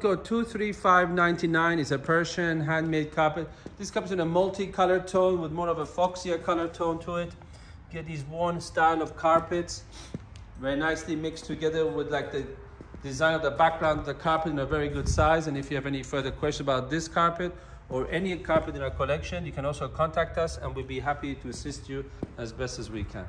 Code 23599 is a Persian handmade carpet. This comes in a multi-color tone with more of a foxier color tone to it. Get these one style of carpets, very nicely mixed together with like the design of the background of the carpet in a very good size. And if you have any further questions about this carpet or any carpet in our collection, you can also contact us and we'll be happy to assist you as best as we can.